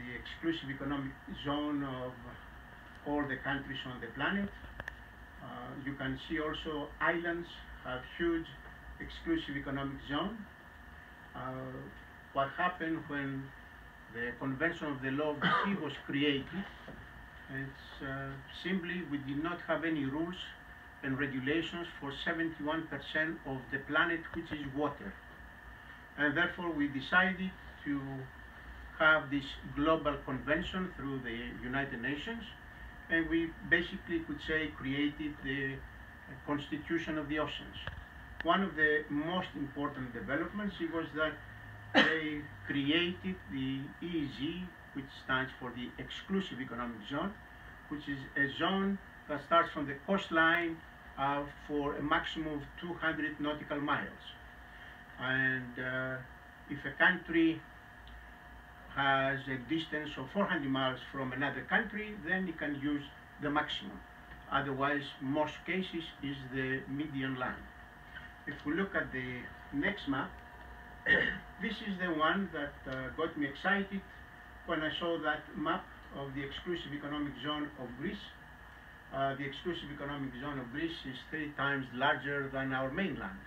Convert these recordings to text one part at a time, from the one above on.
the exclusive economic zone of all the countries on the planet. Uh, you can see also islands have huge exclusive economic zone. Uh, what happened when the Convention of the Law of the Sea was created, it's uh, simply we did not have any rules and regulations for 71% of the planet which is water. And therefore we decided to have this global convention through the United Nations and we basically could say created the constitution of the oceans. One of the most important developments was that they created the EEZ, which stands for the Exclusive Economic Zone, which is a zone that starts from the coastline uh, for a maximum of 200 nautical miles. And uh, if a country has a distance of 400 miles from another country, then you can use the maximum. Otherwise, most cases is the median line. If we look at the next map, this is the one that uh, got me excited when I saw that map of the exclusive economic zone of Greece. Uh, the exclusive economic zone of Greece is three times larger than our mainland.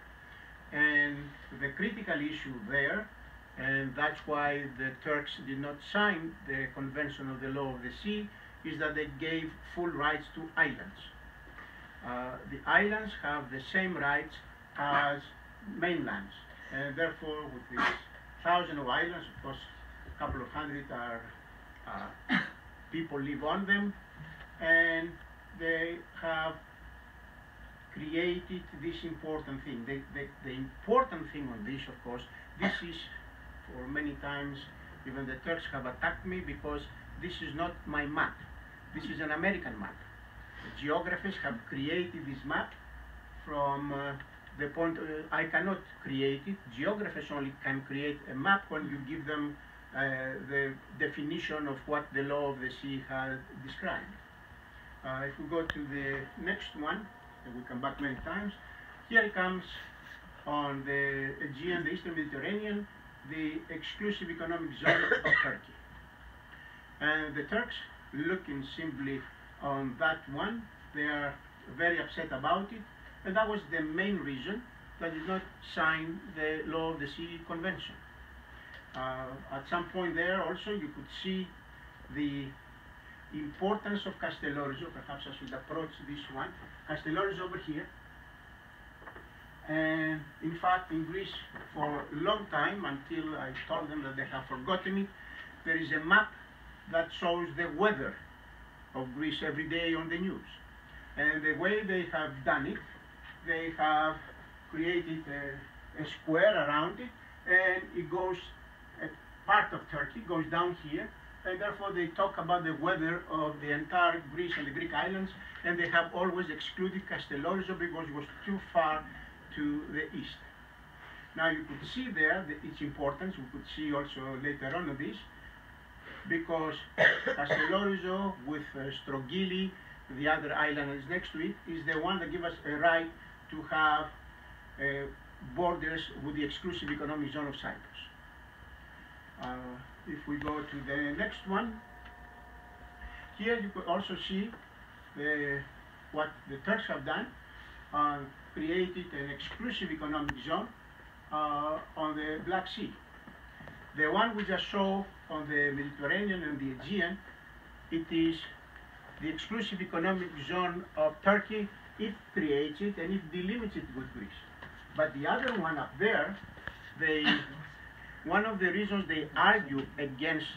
And the critical issue there and that's why the Turks did not sign the Convention of the Law of the Sea, is that they gave full rights to islands. Uh, the islands have the same rights as mainlands, and therefore with these thousand of islands, of course, a couple of hundred are uh, people live on them, and they have created this important thing. The, the, the important thing on this, of course, this is for many times even the Turks have attacked me because this is not my map. This is an American map. The geographers have created this map from uh, the point, uh, I cannot create it. Geographers only can create a map when you give them uh, the definition of what the law of the sea has described. Uh, if we go to the next one, and we come back many times, here it comes on the Aegean, the Eastern Mediterranean, the exclusive economic zone of Turkey. And the Turks, looking simply on that one, they are very upset about it, and that was the main reason they did not sign the Law of the Sea Convention. Uh, at some point there also you could see the importance of Castellorizo, perhaps I should approach this one. Castellorizo over here, and in fact, in Greece, for a long time, until I told them that they have forgotten it, there is a map that shows the weather of Greece every day on the news. And the way they have done it, they have created a, a square around it, and it goes, part of Turkey goes down here, and therefore they talk about the weather of the entire Greece and the Greek islands, and they have always excluded Castellorizo because it was too far to the east. Now you could see there the, its importance, we could see also later on of this, because Castellorizo with uh, Strongili, the other island is next to it, is the one that gives us a right to have uh, borders with the exclusive economic zone of Cyprus. Uh, if we go to the next one, here you could also see the, what the Turks have done created an exclusive economic zone uh, on the Black Sea. The one we just saw on the Mediterranean and the Aegean, it is the exclusive economic zone of Turkey, it creates it and it delimits it with Greece. But the other one up there, they, one of the reasons they argue against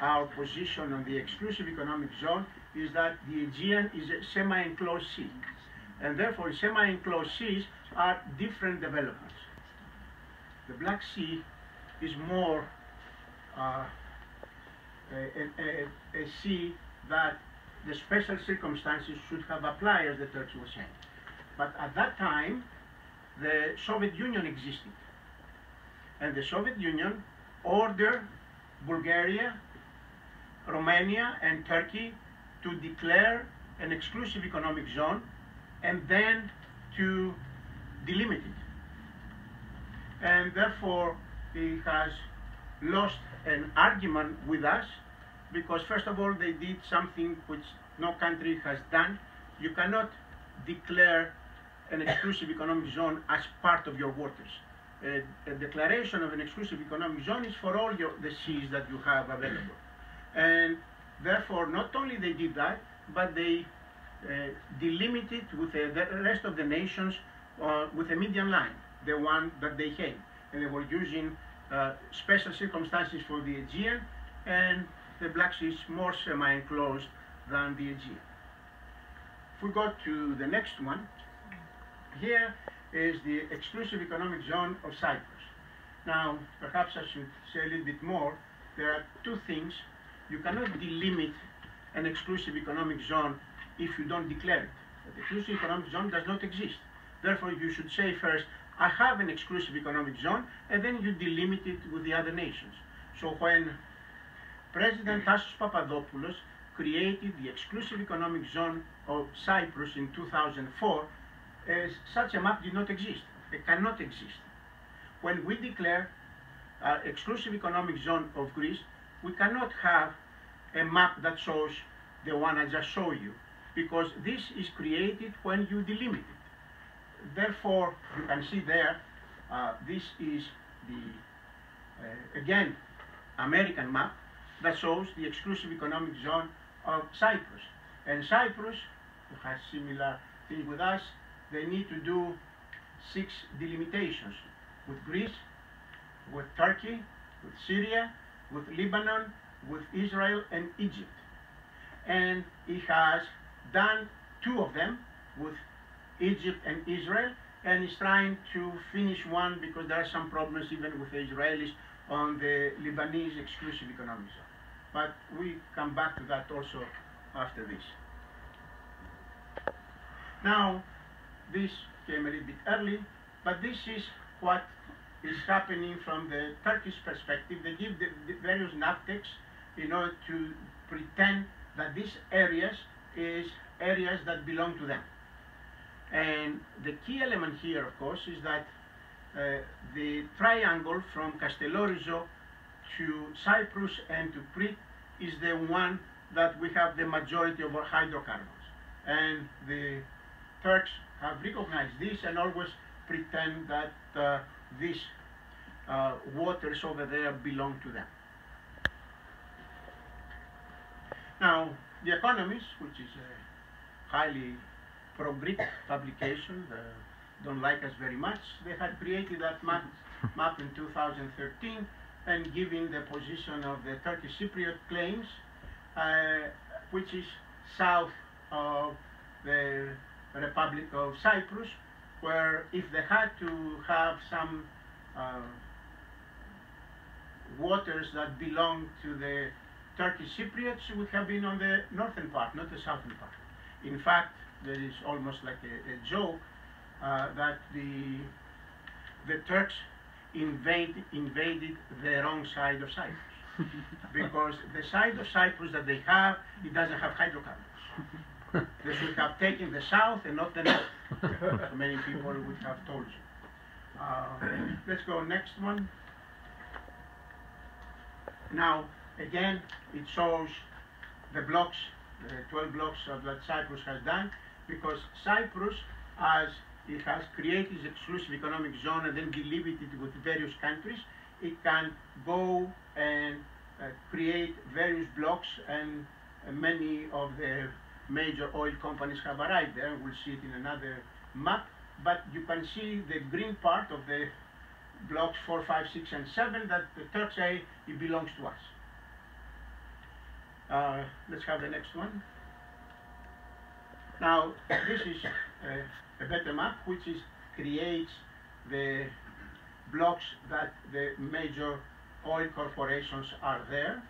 our position on the exclusive economic zone is that the Aegean is a semi-enclosed sea and therefore semi-enclosed seas are different developments. The Black Sea is more uh, a, a, a, sea that the special circumstances should have applied, as the Turks were saying. But at that time, the Soviet Union existed. And the Soviet Union ordered Bulgaria, Romania, and Turkey to declare an exclusive economic zone and then to delimit it. And therefore, he has lost an argument with us because first of all they did something which no country has done. You cannot declare an exclusive economic zone as part of your waters. Uh, a declaration of an exclusive economic zone is for all your, the seas that you have available. And therefore, not only they did that, but they delimited with the rest of the nations uh, with a median line, the one that they had. And they were using uh, special circumstances for the Aegean, and the Black Sea is more semi-enclosed than the Aegean. If we go to the next one, here is the exclusive economic zone of Cyprus. Now, perhaps I should say a little bit more. There are two things. You cannot delimit an exclusive economic zone if you don't declare it. The exclusive economic zone does not exist. Therefore, you should say first, I have an exclusive economic zone, and then you delimit it with the other nations. So when President Tassos Papadopoulos created the exclusive economic zone of Cyprus in 2004, uh, such a map did not exist. It cannot exist. When we declare uh, exclusive economic zone of Greece, we cannot have a map that shows the one I just showed you, because this is created when you delimit it. Therefore, you can see there, uh, this is the, uh, again, American map that shows the exclusive economic zone of Cyprus. And Cyprus, who has similar things with us, they need to do six delimitations with Greece, with Turkey, with Syria, with Lebanon, with Israel and Egypt. And he has done two of them with Egypt and Israel, and is trying to finish one because there are some problems even with the Israelis on the Lebanese exclusive economic zone. But we come back to that also after this. Now, this came a little bit early, but this is what is happening from the Turkish perspective. They give the, the various NAVTEX in order to pretend that these areas is areas that belong to them. And the key element here, of course, is that uh, the triangle from Castellorizo to Cyprus and to Crete is the one that we have the majority of our hydrocarbons. And the Turks have recognized this and always pretend that uh, these uh, waters over there belong to them. Now, The Economist, which is a highly pro-Greek publication, uh, don't like us very much, they had created that map, map in 2013 and given the position of the Turkish Cypriot claims, uh, which is south of the Republic of Cyprus, where if they had to have some uh, waters that belong to the Turkish Cypriots, would have been on the northern part, not the southern part. In fact, there is almost like a, a joke uh, that the the Turks invade, invaded the wrong side of Cyprus because the side of Cyprus that they have it doesn't have hydrocarbons. they should have taken the south and not the north. Many people would have told you. Uh, let's go next one. Now, again, it shows the blocks, the 12 blocks of that Cyprus has done, because Cyprus, as it has created its exclusive economic zone and then delimited it with various countries, it can go and uh, create various blocks and uh, many of the major oil companies have arrived there. We'll see it in another map. But you can see the green part of the blocks 4, 5, 6, and 7 that the Turks say it belongs to us. Uh, let's have the next one. Now, this is a, a better map which is creates the blocks that the major oil corporations are there.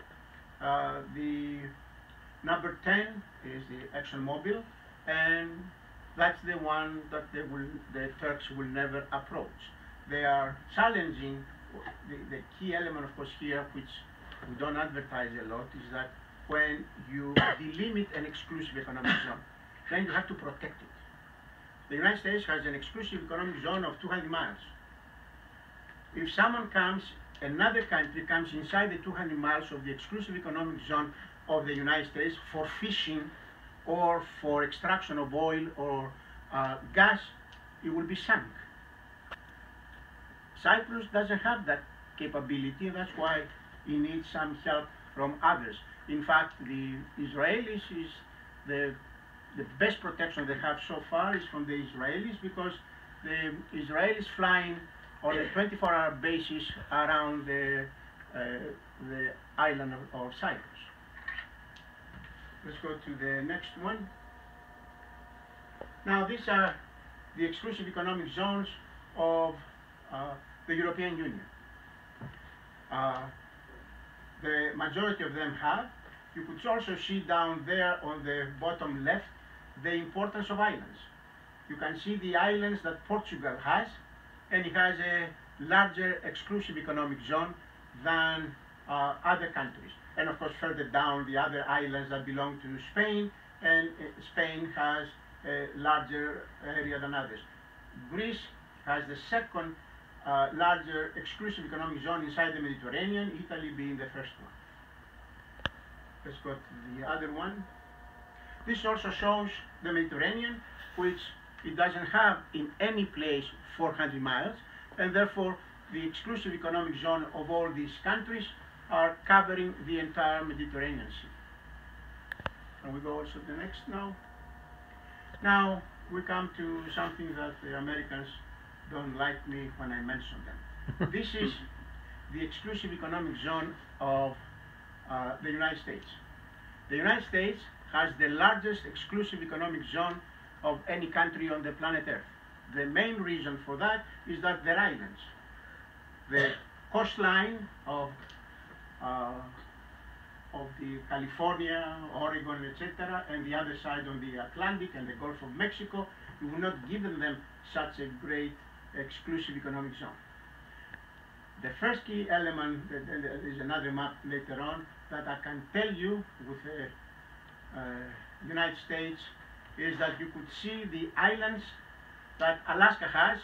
Uh, the number 10 is the ExxonMobil, and that's the one that they will, the Turks will never approach. They are challenging, the, the key element of course here, which we don't advertise a lot, is that when you delimit an exclusive economic zone, then you have to protect it. The United States has an exclusive economic zone of 200 miles. If someone comes another country comes inside the 200 miles of the exclusive economic zone of the United States for fishing or for extraction of oil or uh, gas, it will be sunk. Cyprus doesn't have that capability, that's why it needs some help from others. In fact, the Israelis is the the best protection they have so far is from the Israelis because the Israelis flying on a 24-hour basis around the uh, the island of, of Cyprus. Let's go to the next one. Now these are the exclusive economic zones of uh, the European Union. Uh, the majority of them have. You could also see down there on the bottom left the importance of islands. You can see the islands that Portugal has, and it has a larger exclusive economic zone than uh, other countries. And of course, further down, the other islands that belong to Spain, and uh, Spain has a larger area than others. Greece has the second larger exclusive economic zone inside the Mediterranean, Italy being the first one. Let's go to the other one. This also shows the Mediterranean, which it doesn't have in any place 400 miles, and therefore the exclusive economic zone of all these countries are covering the entire Mediterranean Sea. And we go also to the next now. Now we come to something that the Americans don't like me when I mention them. this is the exclusive economic zone of uh, the United States. The United States has the largest exclusive economic zone of any country on the planet Earth. The main reason for that is that they're islands. The coastline of uh, of the California, Oregon, etc., and the other side on the Atlantic and the Gulf of Mexico, you will not given them such a great exclusive economic zone. The first key element, there is another map later on, that I can tell you with the uh, United States is that you could see the islands that Alaska has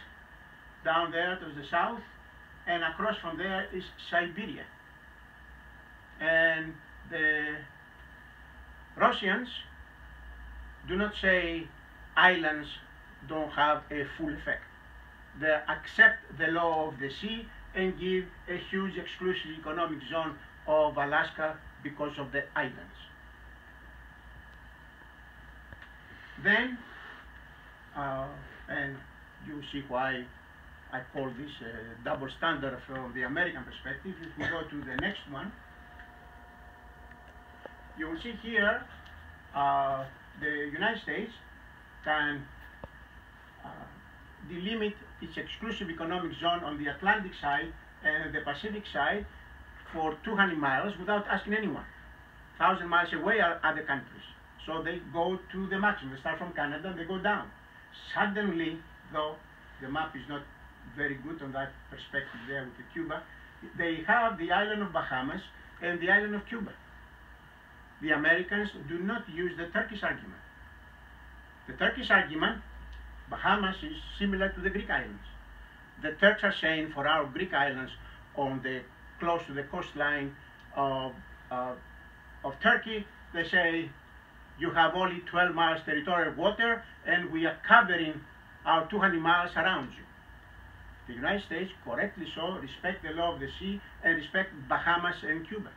down there to the south, and across from there is Siberia. And the Russians do not say islands don't have a full effect. They accept the law of the sea and give a huge exclusive economic zone of Alaska because of the islands. Then, uh, and you see why I call this a double standard from the American perspective. If we go to the next one, you will see here uh, the United States can uh, delimit its exclusive economic zone on the Atlantic side and the Pacific side for 200 miles without asking anyone. 1,000 miles away are other countries. So they go to the maximum. They start from Canada and they go down. Suddenly, though, the map is not very good on that perspective there with the Cuba, they have the island of Bahamas and the island of Cuba. The Americans do not use the Turkish argument. The Turkish argument, Bahamas is similar to the Greek islands. The Turks are saying for our Greek islands on the close to the coastline of, uh, of Turkey, they say you have only 12 miles territorial water and we are covering our 200 miles around you. The United States, correctly so, respect the law of the sea and respect Bahamas and Cuba.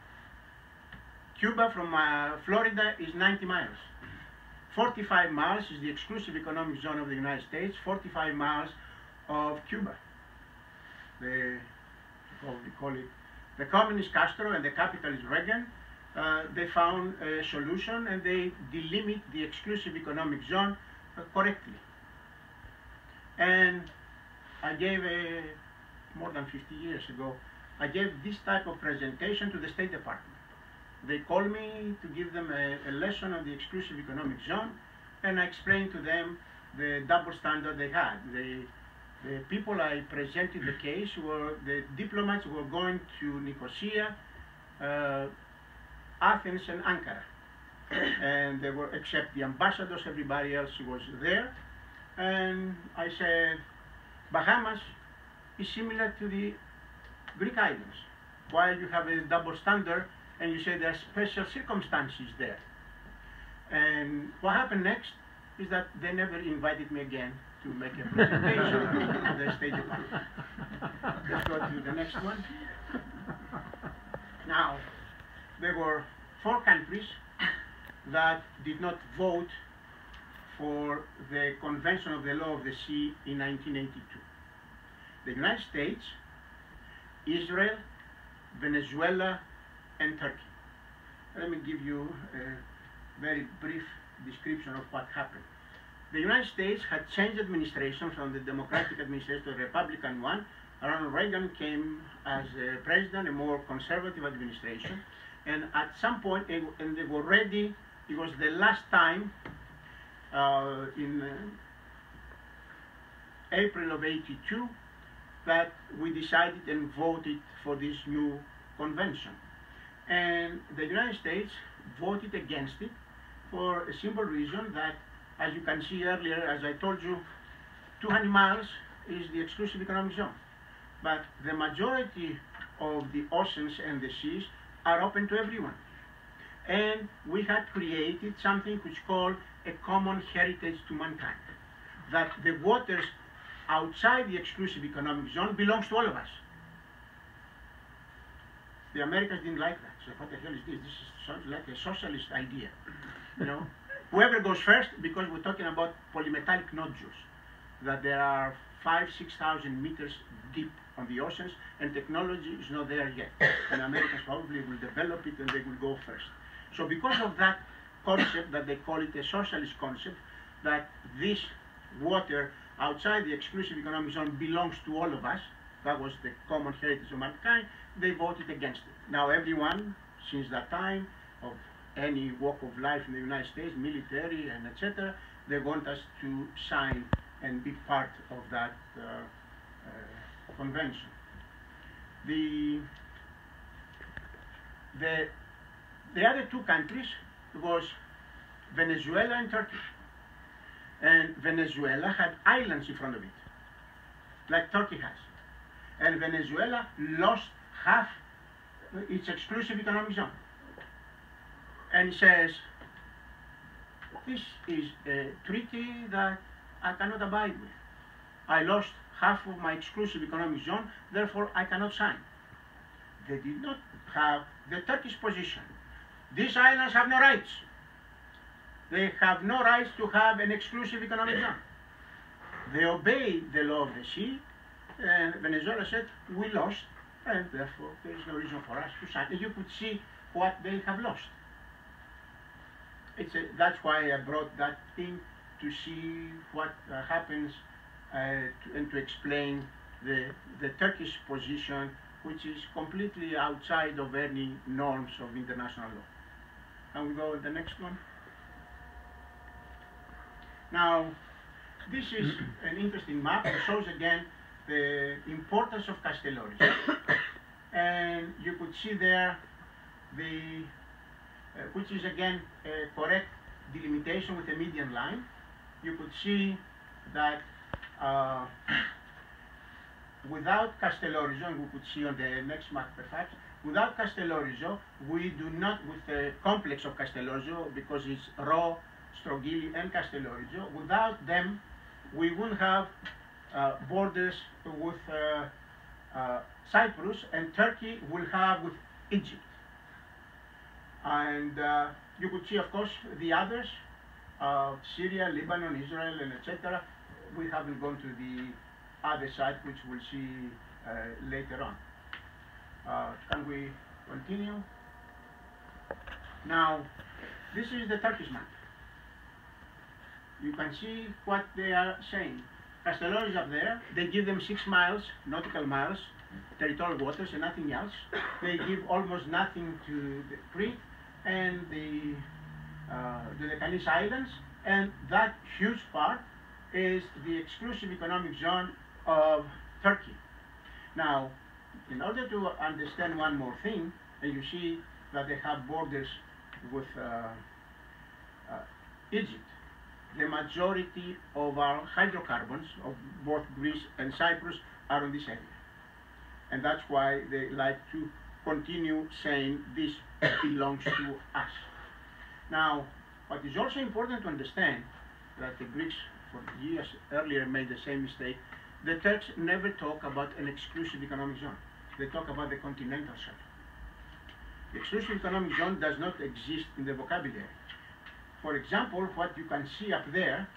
Cuba from uh, Florida is 90 miles. 45 miles is the exclusive economic zone of the United States, 45 miles of Cuba. The, we call it the communist Castro and the capitalist Reagan uh, they found a solution and they delimit the exclusive economic zone uh, correctly. And I gave a, more than 50 years ago, I gave this type of presentation to the State Department. They called me to give them a, a lesson on the exclusive economic zone, and I explained to them the double standard they had. They, the people I presented the case were the diplomats who were going to Nicosia, uh, Athens and Ankara. and they were, except the ambassadors, everybody else was there. And I said, Bahamas is similar to the Greek islands. While you have a double standard and you say there are special circumstances there. And what happened next is that they never invited me again to make a presentation on the State Department. Let's go to the next one. Now, there were four countries that did not vote for the Convention of the Law of the Sea in 1982. The United States, Israel, Venezuela, and Turkey. Let me give you a very brief description of what happened. The United States had changed administration from the Democratic administration to the Republican one. Ronald Reagan came as president, a more conservative administration. And at some point, and they were ready, it was the last time uh, in uh, April of 82 that we decided and voted for this new convention. And the United States voted against it for a simple reason that, as you can see earlier, as I told you, 200 miles is the exclusive economic zone. But the majority of the oceans and the seas are open to everyone. And we had created something which called a common heritage to mankind. That the waters outside the exclusive economic zone belongs to all of us. The Americans didn't like that. So what the hell is this? This is like a socialist idea. You know, whoever goes first, because we're talking about polymetallic nodules, that there are five, six thousand meters deep on the oceans, and technology is not there yet. And Americans probably will develop it, and they will go first. So because of that concept, that they call it a socialist concept, that this water outside the exclusive economic zone belongs to all of us, that was the common heritage of mankind, they voted against it. Now everyone, since that time, of any walk of life in the United States, military and etc., they want us to sign and be part of that uh, uh, convention. The, the, the other two countries was Venezuela and Turkey. And Venezuela had islands in front of it, like Turkey has. And Venezuela lost half its exclusive economic zone. And says, this is a treaty that I cannot abide with. I lost half of my exclusive economic zone, therefore I cannot sign. They did not have the Turkish position. These islands have no rights. They have no rights to have an exclusive economic zone. They obey the law of the sea, and Venezuela said, we lost, and therefore there is no reason for us to sign. And you could see what they have lost. It's a, that's why I brought that thing to see what uh, happens uh, to, and to explain the, the Turkish position, which is completely outside of any norms of international law. And we go to the next one. Now, this is an interesting map. It shows again the importance of Castelloris. and you could see there the, uh, which is again a correct delimitation with a median line. You could see that uh, without Castellorizo, and we could see on the next map perhaps, without Castellorizo, we do not, with the complex of Castellorizo, because it's Rho, Strongili, and Castellorizo, without them, we wouldn't have uh, borders with uh, uh, Cyprus, and Turkey will have with Egypt. And uh, you could see, of course, the others, Syria, Lebanon, Israel, and etc. We haven't gone to the other side, which we'll see later on. can we continue? Now, this is the Turkish map. You can see what they are saying. Castellorizo is up there. They give them six miles, nautical miles, territorial waters and nothing else. They give almost nothing to the Crete and the, uh, the Dodecanese Islands. And that huge part is the exclusive economic zone of Turkey. Now, in order to understand one more thing, and you see that they have borders with uh, uh, Egypt, the majority of our hydrocarbons of both Greece and Cyprus are on this area. And that's why they like to continue saying this belongs to us. Now, what is also important to understand that the Greeks for years earlier made the same mistake. The Turks never talk about an exclusive economic zone. They talk about the continental shelf. The exclusive economic zone does not exist in the vocabulary. For example, what you can see up there,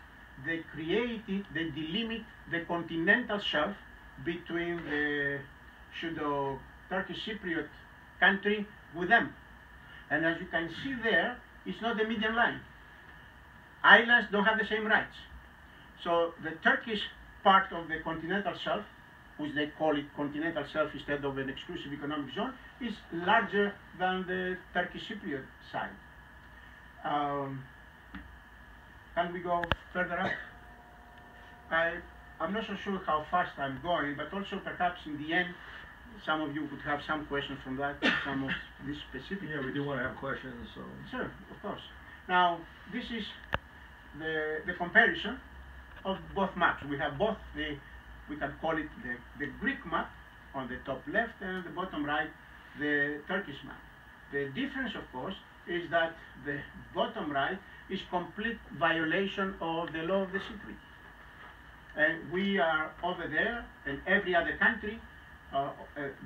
they created, they delimit the continental shelf between the pseudo Turkish Cypriot country with them. And as you can see there, it's not the median line. Islands don't have the same rights. So the Turkish part of the continental shelf, which they call it continental shelf instead of an exclusive economic zone, is larger than the Turkish Cypriot side. Um, can we go further up? I, I'm not so sure how fast I'm going, but also perhaps in the end, some of you could have some questions from that, some of these specific. Yeah, we do want to have questions, so. Sure, of course. Now, this is the, the comparison of both maps. We have both the, we can call it the, the Greek map on the top left and the bottom right, the Turkish map. The difference, of course, is that the bottom right is complete violation of the law of the sea. And we are over there, and every other country uh, uh,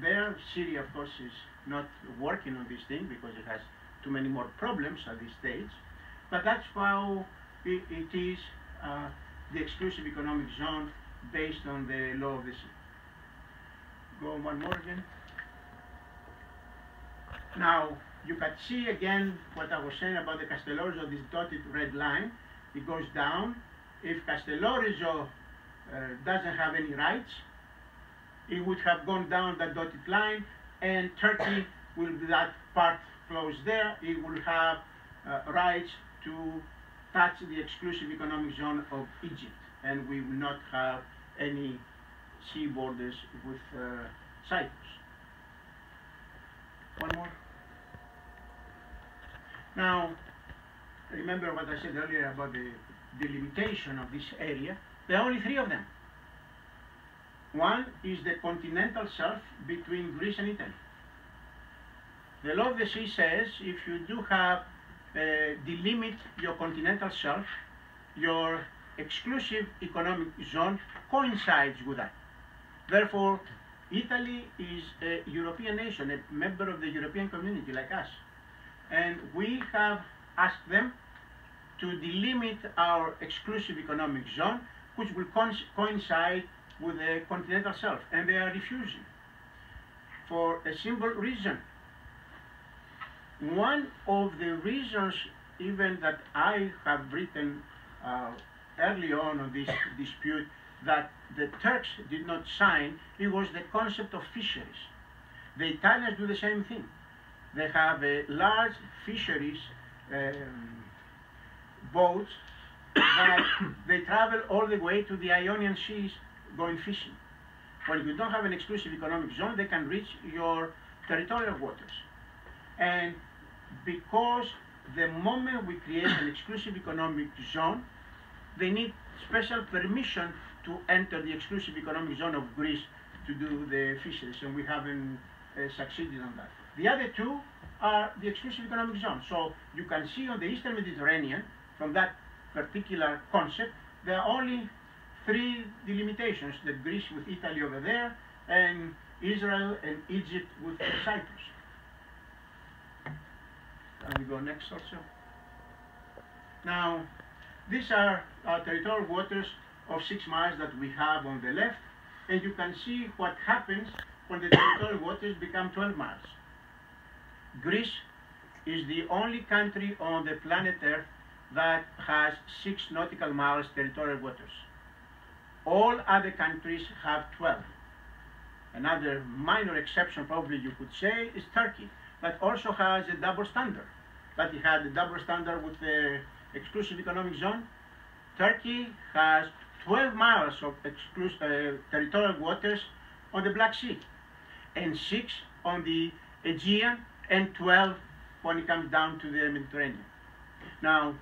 there. Syria, of course, is not working on this thing because it has too many more problems at this stage. But that's how it, it is uh, the exclusive economic zone based on the law of the sea. Go one more again. Now, you can see again what I was saying about the Castellorizo, this dotted red line. It goes down. If Castellorizo uh, doesn't have any rights, it would have gone down that dotted line, and Turkey will be that part close there. It will have uh, rights to touch the exclusive economic zone of Egypt, and we will not have any sea borders with uh, Cyprus. One more. Now, remember what I said earlier about the delimitation of this area. There are only three of them. One is the continental shelf between Greece and Italy. The law of the sea says if you do have uh, delimit your continental shelf, your exclusive economic zone coincides with that. Therefore, Italy is a European nation, a member of the European community like us. And we have asked them to delimit our exclusive economic zone, which will coincide with the continental shelf, and they are refusing for a simple reason. One of the reasons even that I have written uh, early on on this dispute that the Turks did not sign, it was the concept of fisheries. The Italians do the same thing. They have large fisheries um, boats that they travel all the way to the Ionian Seas going fishing. When you don't have an exclusive economic zone, they can reach your territorial waters. And because the moment we create an exclusive economic zone, they need special permission to enter the exclusive economic zone of Greece to do the fisheries, and we haven't uh, succeeded on that. The other two are the exclusive economic zone. So you can see on the Eastern Mediterranean, from that particular concept, there are only three delimitations, the Greece with Italy over there, and Israel and Egypt with Cyprus. And we go next also. Now, these are territorial waters of six miles that we have on the left, and you can see what happens when the territorial waters become 12 miles. Greece is the only country on the planet Earth that has six nautical miles territorial waters. All other countries have 12. Another minor exception, probably you could say, is Turkey, that also has a double standard. That it had a double standard with the exclusive economic zone. Turkey has 12 miles of exclusive, uh, territorial waters on the Black Sea, and 6 on the Aegean, and 12 when it comes down to the Mediterranean. Now,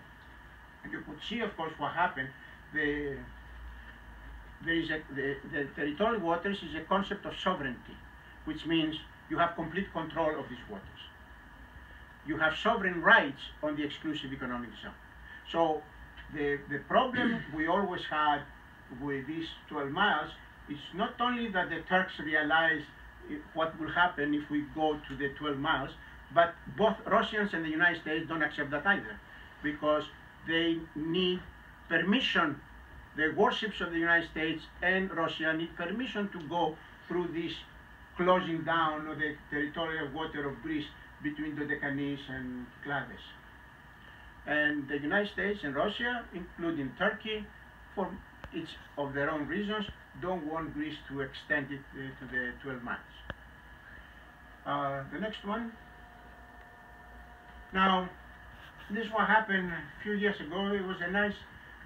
you could see, of course, what happened. The there is a, the, the territorial waters is a concept of sovereignty, which means you have complete control of these waters. You have sovereign rights on the exclusive economic zone. So the, the problem we always had with these 12 miles is not only that the Turks realize what will happen if we go to the 12 miles, but both Russians and the United States don't accept that either because they need permission. The warships of the United States and Russia need permission to go through this closing down of the territorial water of Greece between the Dodecanese and Cyclades. And the United States and Russia, including Turkey, for each of their own reasons, don't want Greece to extend it uh, to the 12 months. Uh, the next one. Now, this what happened a few years ago. It was a nice,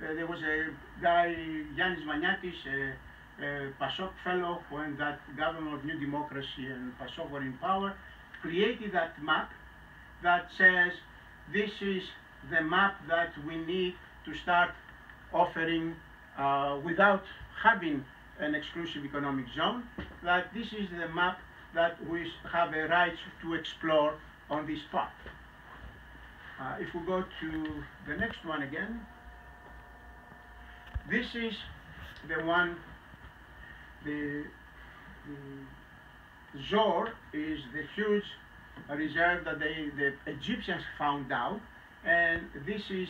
uh, there was a guy, Yanis Maniatis, a, a PASOK fellow, when that governor of New Democracy and PASOK were in power, created that map that says this is the map that we need to start offering uh, without having an exclusive economic zone, that this is the map that we have a right to explore on this part. Uh, if we go to the next one again, this is the one, the, the Zohr is the huge reserve that they, the Egyptians found out, and this is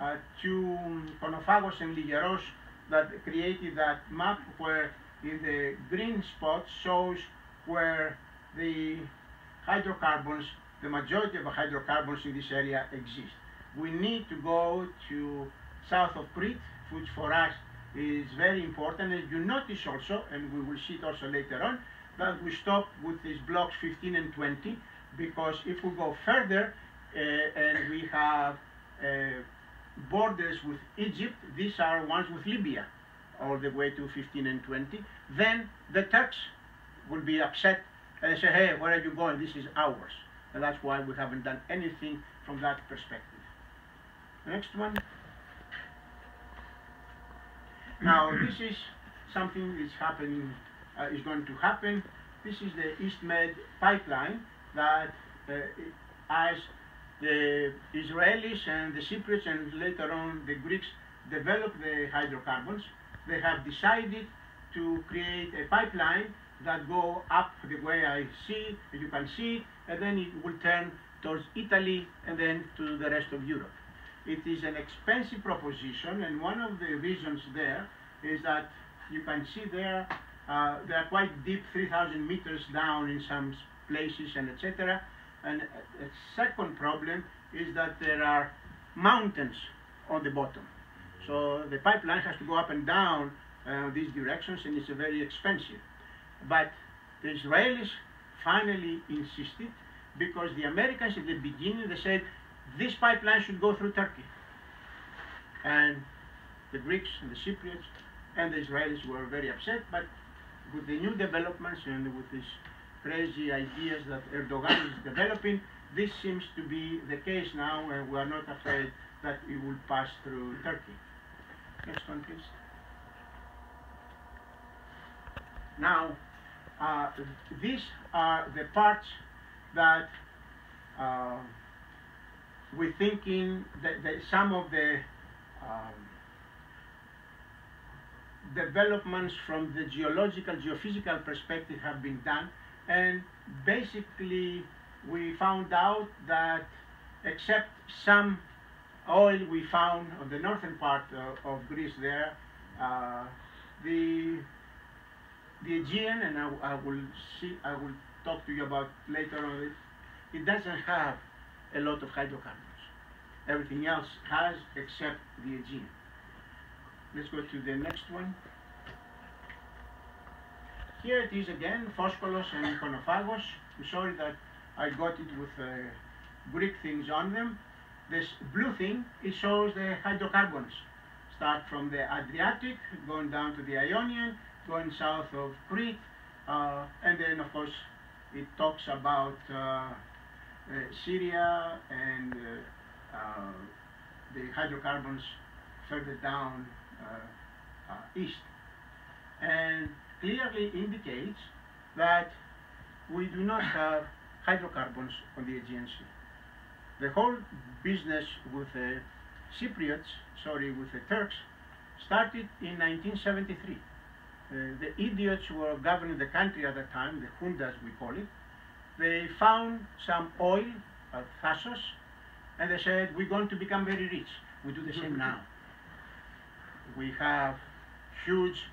uh, to Konophagos and Ligeros that created that map where in the green spot shows where the hydrocarbons, the majority of the hydrocarbons in this area exist. We need to go to south of Crete, which for us is very important. And you notice also, and we will see it also later on, that we stop with these blocks 15 and 20, because if we go further uh, and we have uh, borders with Egypt, these are ones with Libya, all the way to 15 and 20, then the Turks will be upset and they say, hey, where are you going? This is ours. And that's why we haven't done anything from that perspective. Next one. Now, this is something that's happening, uh, is going to happen. This is the East Med pipeline that uh, as the Israelis and the Cypriots and later on the Greeks developed the hydrocarbons, they have decided to create a pipeline that go up the way I see, you can see, and then it will turn towards Italy and then to the rest of Europe. It is an expensive proposition, and one of the reasons there is that you can see there, uh, they are quite deep, 3,000 meters down in some places and etc. And a second problem is that there are mountains on the bottom. So the pipeline has to go up and down uh, these directions and it's very expensive. But the Israelis finally insisted because the Americans at the beginning they said this pipeline should go through Turkey. And the Greeks and the Cypriots and the Israelis were very upset, but with the new developments and with these crazy ideas that Erdogan is developing, this seems to be the case now, and we are not afraid that it will pass through Turkey. Next one, please. Now, uh, these are the parts that uh, we're thinking that, some of the um, developments from the geological, geophysical perspective have been done, and basically we found out that except some oil we found on the northern part of, Greece there, uh, the the Aegean, and I, I, will see, I will talk to you about later on it, it doesn't have a lot of hydrocarbons. Everything else has except the Aegean. Let's go to the next one. Here it is again, Phoskolos and Konophagos. I'm sorry that I got it with uh, Greek things on them. This blue thing, it shows the hydrocarbons. Start from the Adriatic, going down to the Ionian, going south of Crete, uh, and then of course it talks about uh, uh Syria and uh, uh, the hydrocarbons further down east. And clearly indicates that we do not have hydrocarbons on the Aegean Sea. The whole business with the Cypriots, sorry, with the Turks, started in 1973. Uh, the idiots who were governing the country at the time, the juntas we call it, they found some oil at Thasos and they said, we're going to become very rich. We do the same now. We have huge,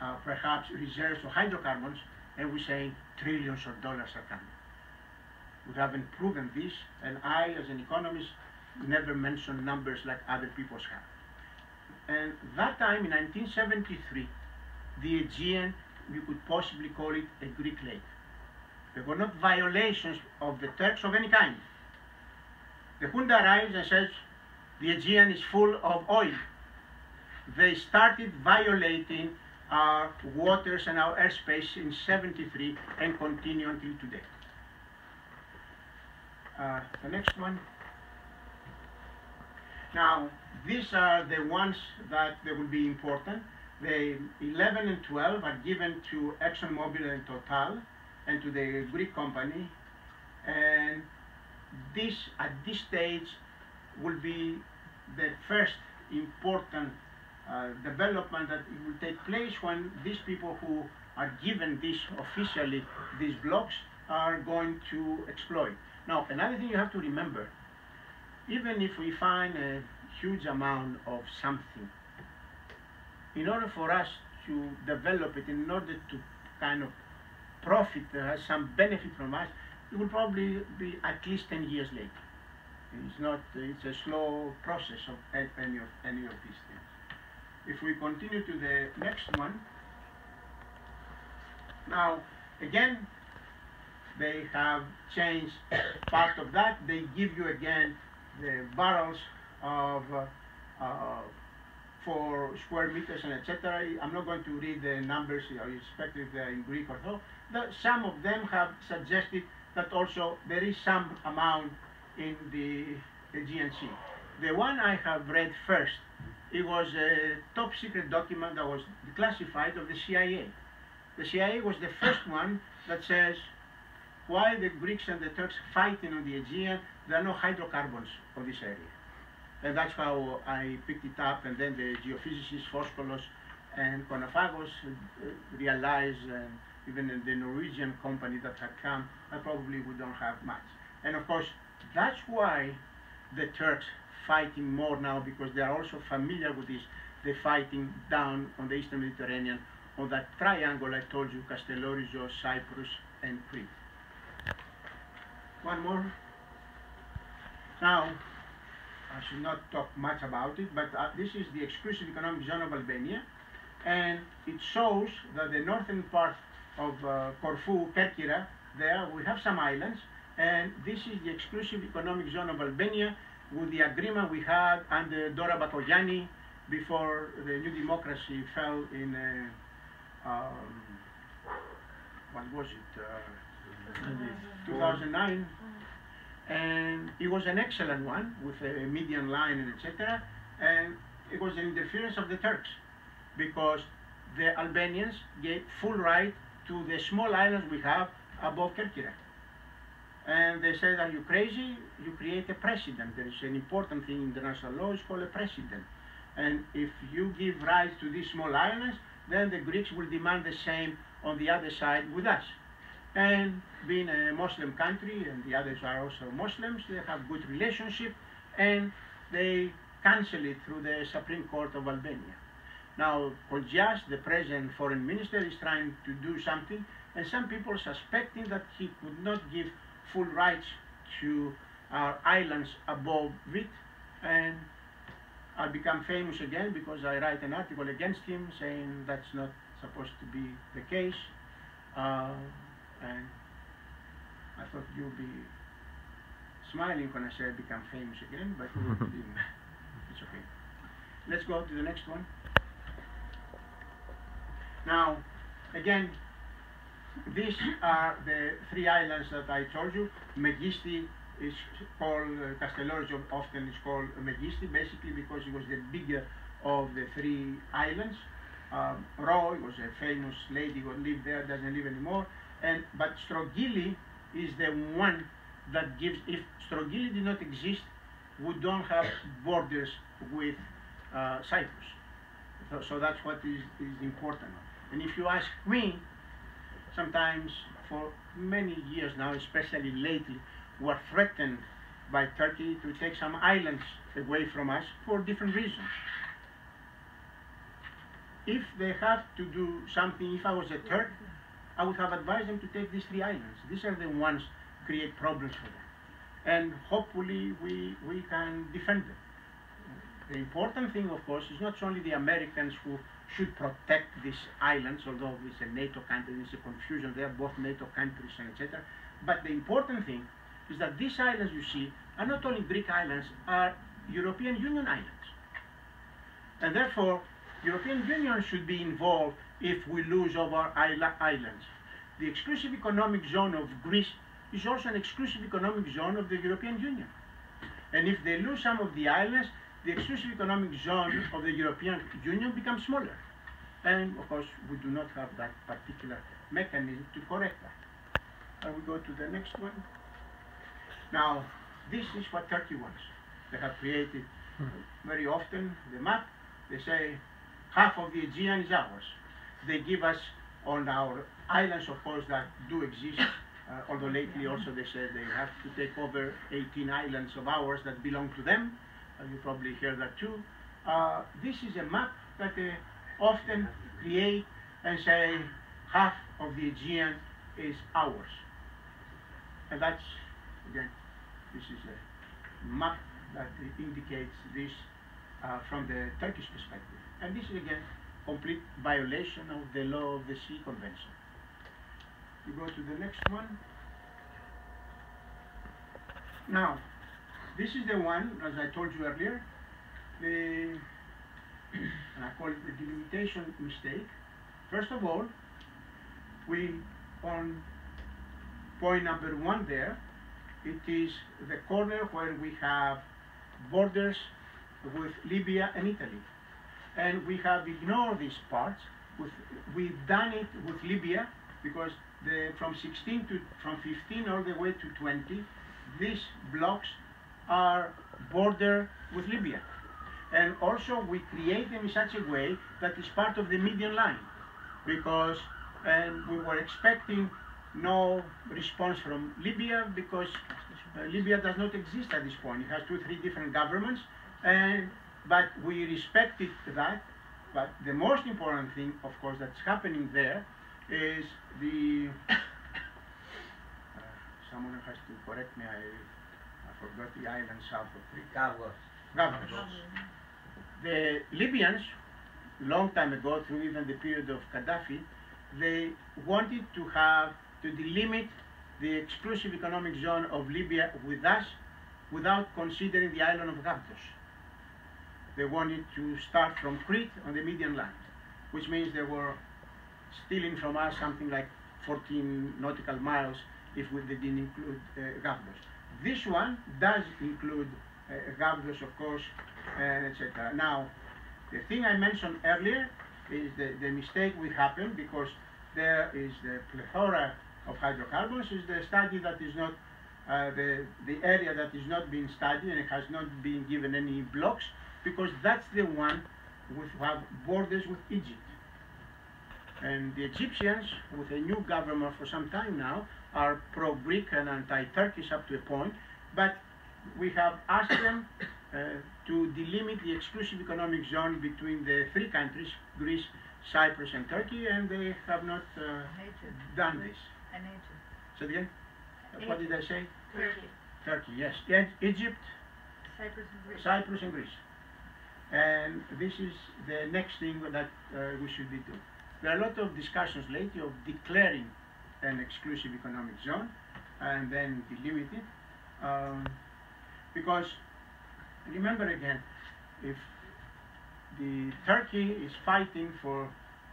uh, perhaps, reserves of hydrocarbons and we say trillions of dollars are coming. We haven't proven this, and I, as an economist, never mention numbers like other people's have. And that time, in 1973, the Aegean, we could possibly call it a Greek lake. There were not violations of the Turks of any kind. The junta arrives and says, the Aegean is full of oil. They started violating our waters and our airspace in 73 and continue until today. Uh, the next one. Now, these are the ones that they will be important. The 11 and 12 are given to ExxonMobil and Total and to the Greek company. And this, at this stage, will be the first important uh, development that will take place when these people who are given this officially, these blocks, are going to exploit. Now, another thing you have to remember, even if we find a huge amount of something, in order for us to develop it, in order to kind of profit, uh, some benefit from us, it will probably be at least 10 years later. It's not, it's a slow process of any of, any of these things. If we continue to the next one, now again, they have changed part of that. They give you again the barrels of uh, uh, for square meters and etc. I'm not going to read the numbers, I expect if they're in Greek or so. The, some of them have suggested that also there is some amount in the Aegean Sea. The one I have read first, it was a top secret document that was classified of the CIA. The CIA was the first one that says why the Greeks and the Turks fighting on the Aegean, there are no hydrocarbons on this area. And that's how I picked it up, and then the geophysicists Foskolos and Konofagos uh, realized, and even the Norwegian company that had come, I probably we don't have much. And of course, that's why the Turks fighting more now, because they are also familiar with this. They're fighting down on the Eastern Mediterranean, on that triangle I told you, Castellorizo, Cyprus, and Crete. One more. Now, I should not talk much about it, but uh, this is the exclusive economic zone of Albania, and it shows that the northern part of uh, Corfu, Kerkyra, there we have some islands, and this is the exclusive economic zone of Albania with the agreement we had under Dora Bakogianni before the new democracy fell in, uh, um, what was it, uh, 2009 and it was an excellent one with a median line and etc. And it was an interference of the Turks because the Albanians gave full right to the small islands we have above Kerkyra. And they said, are you crazy? You create a precedent. There is an important thing in international law, it's called a precedent. And if you give rights to these small islands, then the Greeks will demand the same on the other side with us. And being a Muslim country, and the others are also Muslims, they have good relationship, and they cancel it through the Supreme Court of Albania. Now, Kotzias, the present foreign minister, is trying to do something, and some people suspecting that he could not give full rights to our islands above it, and I become famous again because I write an article against him saying that's not supposed to be the case. Uh, and I thought you'd be smiling when I say I become famous again, but it's okay. Let's go to the next one. Now, again, these are the three islands that I told you. Megisti is called, uh, often is called Megisti, basically because it was the bigger of the three islands. Um, was a famous lady who lived there, doesn't live anymore And but Strongili is the one that gives. If Strongili did not exist, we don't have borders with uh, Cyprus. So, so that's what is, is important. And if you ask me, sometimes for many years now, especially lately, we're threatened by Turkey to take some islands away from us for different reasons. If they have to do something, if I was a Turk, I would have advised them to take these three islands. These are the ones create problems for them. And hopefully we, we can defend them. The important thing, of course, is not only the Americans who should protect these islands, although it's a NATO country, it's a confusion, they are both NATO countries, and etc. But the important thing is that these islands you see are not only Greek islands, are European Union islands. And therefore, European Union should be involved if we lose our islands. The exclusive economic zone of Greece is also an exclusive economic zone of the European Union. And if they lose some of the islands, the exclusive economic zone of the European Union becomes smaller. And of course, we do not have that particular mechanism to correct that. I will go to the next one. Now, this is what Turkey wants. They have created very often the map. They say half of the Aegean is ours. They give us on our islands, of course, that do exist. Uh, although lately also they said they have to take over 18 islands of ours that belong to them. Uh, you probably hear that too. Uh, this is a map that they often create and say half of the Aegean is ours. And that's Again, this is a map that indicates this uh, from the Turkish perspective. And this is again complete violation of the law of the sea convention. We go to the next one. Now, this is the one, as I told you earlier, the, and I call it the delimitation mistake. First of all, we, on point number one there, it is the corner where we have borders with Libya and Italy. And we have ignored these parts. With, we've done it with Libya because the, from 16 to from 15 all the way to 20, these blocks are border with Libya. And also we create them in such a way that is part of the median line because and we were expecting no response from Libya because uh, Libya does not exist at this point. It has two, three different governments, and but we respected that. But the most important thing, of course, that's happening there is the. Uh, someone has to correct me. I forgot the island south of Crete. Gavdos. Gavdos. The Libyans, long time ago, through even the period of Gaddafi, they wanted to have to delimit the exclusive economic zone of Libya with us without considering the island of Gavdos. They wanted to start from Crete on the median line, which means they were stealing from us something like 14 nautical miles if we didn't include uh. This one does include uh, of course, and etc. Now, the thing I mentioned earlier is the, the mistake will happen because there is the plethora of hydrocarbons is the study that is not uh, the, the area that is not being studied and has not been given any blocks because that's the one which have borders with Egypt. And the Egyptians, with a new government for some time now, are pro-Greek and anti-Turkish up to a point, but we have asked them uh, to delimit the exclusive economic zone between the three countries, Greece, Cyprus and Turkey, and they have not uh, done this. And Egypt. So again, what did I say? Turkey. Turkey, yes. E- Egypt, Cyprus and Greece. Cyprus, and Greece. And this is the next thing that uh, we should be doing. There are a lot of discussions lately of declaring an exclusive economic zone and then delimit it. Um, because remember again, if the Turkey is fighting for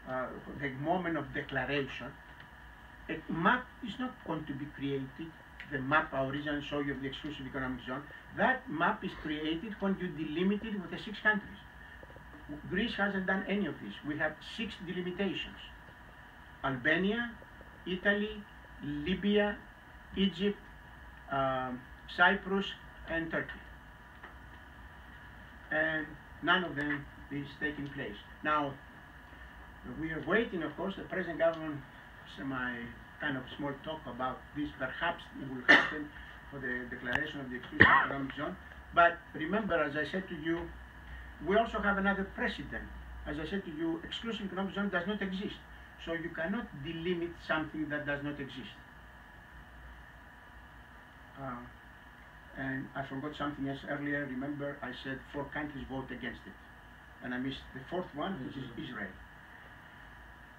uh, the moment of declaration, a map is not going to be created, the map I originally showed you of the exclusive economic zone, that map is created when you delimit it with the six countries. Greece hasn't done any of this. We have six delimitations. Albania, Italy, Libya, Egypt, um, Cyprus, and Turkey. And none of them is taking place. Now, we are waiting, of course, the present government, semi kind of small talk about this perhaps it will happen for the declaration of the exclusive economic zone. But remember, as I said to you, we also have another precedent. As I said to you, exclusive economic zone does not exist. So you cannot delimit something that does not exist. Uh, and I forgot something else earlier. Remember, I said four countries vote against it. And I missed the fourth one, which is Israel.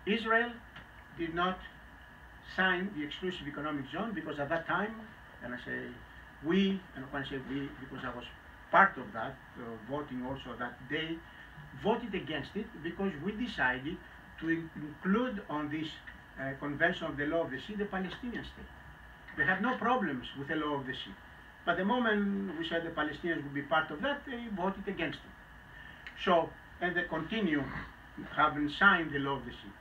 Israel did not sign the exclusive economic zone because at that time, and I say we, and when I say we, because I was part of that, uh, voting also that day, voted against it because we decided to include on this uh, Convention of the Law of the Sea the Palestinian state. They had no problems with the law of the sea. But the moment we said the Palestinians would be part of that, they voted against it. So, and they continue having signed the law of the sea.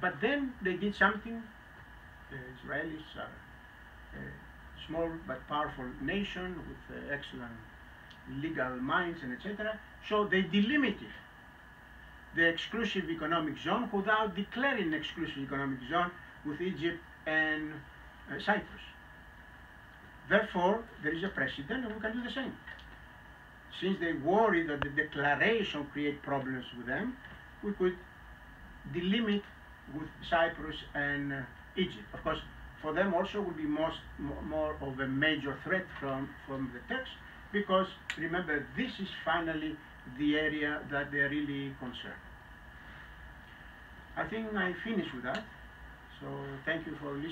But then they did something. The Israelis are a small but powerful nation with uh, excellent legal minds and etc. So they delimited the exclusive economic zone without declaring an exclusive economic zone with Egypt and uh, Cyprus. Therefore, there is a precedent and we can do the same. Since they worry that the declaration create problems with them, we could delimit with Cyprus and uh, Egypt. Of course, for them also would be most, more of a major threat from, from the text because remember, this is finally the area that they're really concerned. I think I finished with that. So thank you for listening.